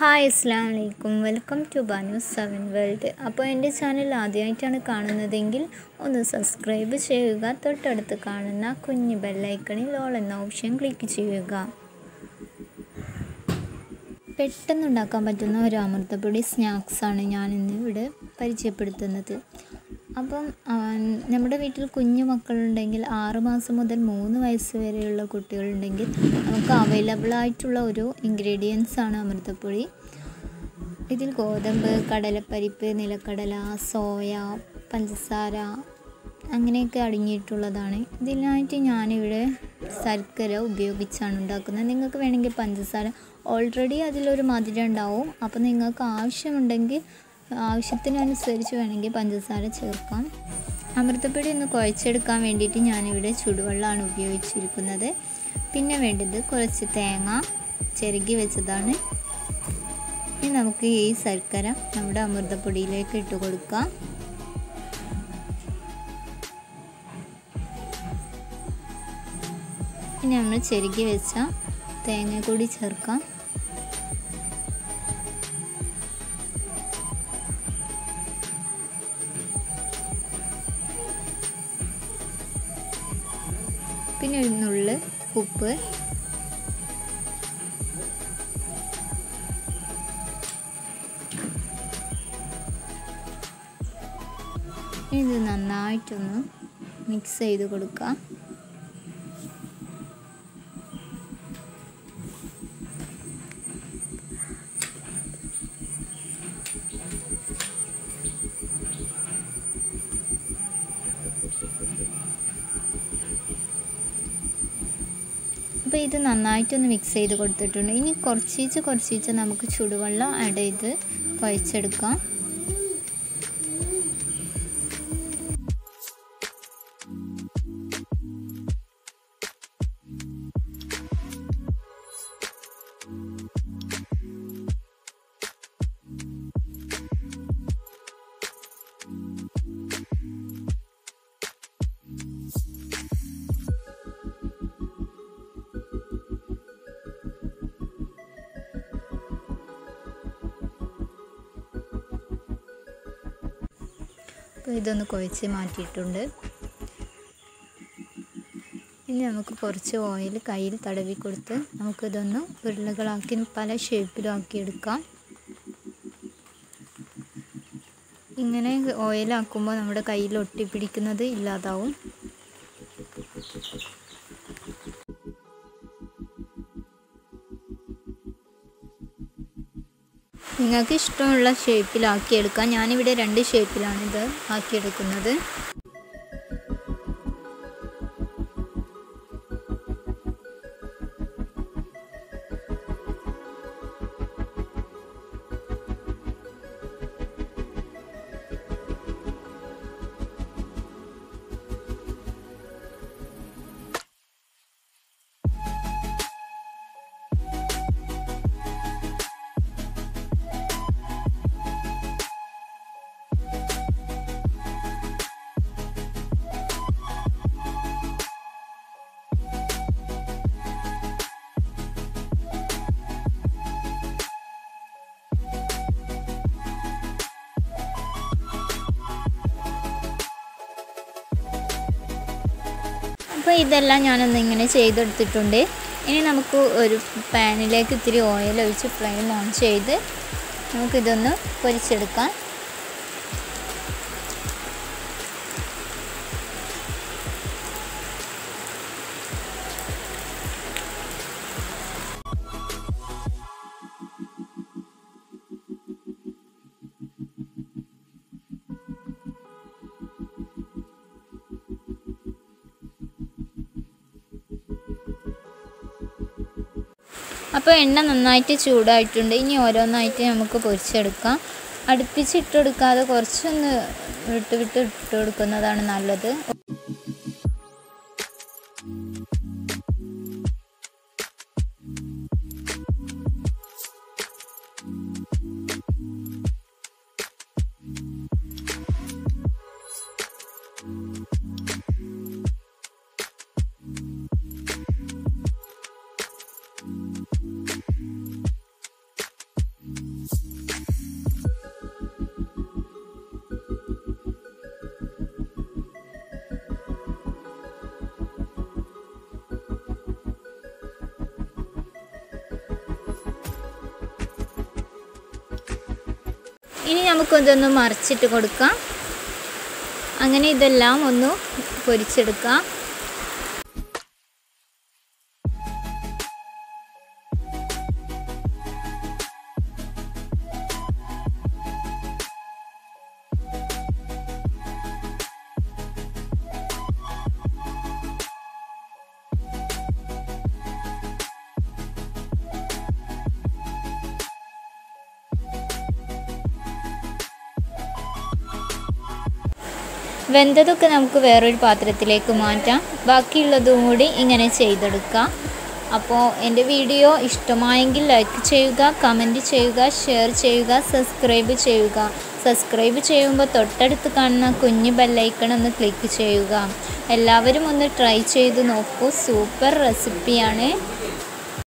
Hi അസ്സാം വലൈക്കും welcome to Banu seven world. അപ്പോൾ എന്റെ ചാനൽ ആദ്യമായിട്ടാണ് കാണുന്നതെങ്കിൽ ഒന്ന് സബ്സ്ക്രൈബ് ചെയ്യുക തൊട്ടടുത്ത് കാണുന്ന കുഞ്ഞ് ബെല്ലൈക്കണിൽ ഓൾ എന്ന ഓപ്ഷൻ ക്ലിക്ക് ചെയ്യുക. പെട്ടെന്നുണ്ടാക്കാൻ പറ്റുന്ന ഒരു അമൃതപ്പൊടി സ്നാക്സാണ് ഞാനിന്ന് ഇവിടെ പരിചയപ്പെടുത്തുന്നത്. അപ്പം നമ്മുടെ വീട്ടിൽ കുഞ്ഞു മക്കളുണ്ടെങ്കിൽ ആറ് മാസം മുതൽ മൂന്ന് വയസ്സ് വരെയുള്ള കുട്ടികളുണ്ടെങ്കിൽ നമുക്ക് അവൈലബിൾ ആയിട്ടുള്ള ഒരു ഇൻഗ്രീഡിയൻസ് ആണ് അമൃതപ്പൊടി. ഇതിൽ ഗോതമ്പ് കടലപ്പരിപ്പ് നിലക്കടല സോയ പഞ്ചസാര അങ്ങനെയൊക്കെ അടങ്ങിയിട്ടുള്ളതാണ്. ഇതിനായിട്ട് ഞാനിവിടെ ശർക്കര ഉപയോഗിച്ചാണ് ഉണ്ടാക്കുന്നത്. നിങ്ങൾക്ക് വേണമെങ്കിൽ പഞ്ചസാര. ഓൾറെഡി അതിലൊരു മധുരം ഉണ്ടാവും. അപ്പോൾ നിങ്ങൾക്ക് ആവശ്യമുണ്ടെങ്കിൽ ആവശ്യത്തിനനുസരിച്ച് വേണമെങ്കിൽ പഞ്ചസാര ചേർക്കാം. അമൃതപ്പൊടി ഒന്ന് കുഴച്ചെടുക്കാൻ വേണ്ടിയിട്ട് ഞാനിവിടെ ചൂടുവെള്ളമാണ് ഉപയോഗിച്ചിരിക്കുന്നത്. പിന്നെ വേണ്ടത് കുറച്ച് തേങ്ങ ചിരകി വെച്ചതാണ്. ഇനി നമുക്ക് ഈ ശർക്കര നമ്മുടെ അമൃതപ്പൊടിയിലേക്ക് ഇട്ട് കൊടുക്കാം. ഇനി നമ്മൾ ചെരുകി വെച്ച തേങ്ങ കൂടി ചേർക്കാം. പിന്നെ ഒരു നുള്ള് ഉപ്പ്. ഇത് നന്നായിട്ടൊന്ന് മിക്സ് ചെയ്ത് കൊടുക്കാം. അപ്പോൾ ഇത് നന്നായിട്ടൊന്ന് മിക്സ് ചെയ്ത് കൊടുത്തിട്ടുണ്ട്. ഇനി കുറച്ചീച്ച് കുറച്ചീച്ച് നമുക്ക് ചുടുവെള്ളം ആഡ് ചെയ്ത് കുഴച്ചെടുക്കാം. ഇതൊന്ന് കുഴച്ച് മാറ്റിയിട്ടുണ്ട്. ഇനി നമുക്ക് കുറച്ച് ഓയിൽ കയ്യിൽ തടവി കൊടുത്ത് നമുക്കിതൊന്ന് ഉരുളകളാക്കി പല ഷേപ്പിലും ആക്കിയെടുക്കാം ഇങ്ങനെ ഓയിലാക്കുമ്പോൾ നമ്മുടെ കയ്യിൽ ഒട്ടിപ്പിടിക്കുന്നത് ഇല്ലാതാവും. നിങ്ങൾക്ക് ഇഷ്ടമുള്ള ഷേപ്പിലാക്കിയെടുക്കാം ഞാനിവിടെ രണ്ട് ഷേപ്പിലാണിത് ആക്കിയെടുക്കുന്നത്. അപ്പോൾ ഇതെല്ലാം ഞാനൊന്ന് ഇങ്ങനെ ചെയ്തെടുത്തിട്ടുണ്ട്. ഇനി നമുക്ക് ഒരു പാനിലേക്ക് ഇത്തിരി ഓയിൽ ഒഴിച്ച് ഫ്ലെയിം ഓൺ ചെയ്ത് നമുക്കിതൊന്ന് പൊരിച്ചെടുക്കാം. അപ്പോൾ എണ്ണ നന്നായിട്ട് ചൂടായിട്ടുണ്ട്. ഇനി ഓരോന്നായിട്ട് നമുക്ക് പൊരിച്ചെടുക്കാം. അടുപ്പിച്ചിട്ടെടുക്കാതെ കുറച്ചൊന്ന് വിട്ട് വിട്ട് ഇട്ട് കൊടുക്കുന്നതാണ് നല്ലത്. ഇനി നമുക്കിതൊന്ന് മറിച്ചിട്ട് കൊടുക്കാം. അങ്ങനെ ഇതെല്ലാം ഒന്ന് പൊരിച്ചെടുക്കാം. വെന്തതൊക്കെ നമുക്ക് വേറൊരു പാത്രത്തിലേക്ക് മാറ്റാം. ബാക്കിയുള്ളതും കൂടി ഇങ്ങനെ ചെയ്തെടുക്കാം. അപ്പോൾ എന്റെ വീഡിയോ ഇഷ്ടമായെങ്കിൽ ലൈക്ക് ചെയ്യുക കമന്റ് ചെയ്യുക ഷെയർ ചെയ്യുക സബ്സ്ക്രൈബ് ചെയ്യുക. സബ്സ്ക്രൈബ് ചെയ്യുമ്പോൾ തൊട്ടടുത്ത് കാണുന്ന കുഞ്ഞു ബെല്ലൈക്കൺ ഒന്ന് ക്ലിക്ക് ചെയ്യുക. എല്ലാവരും ഒന്ന് ട്രൈ ചെയ്ത് നോക്കൂ. സൂപ്പർ റെസിപ്പിയാണ്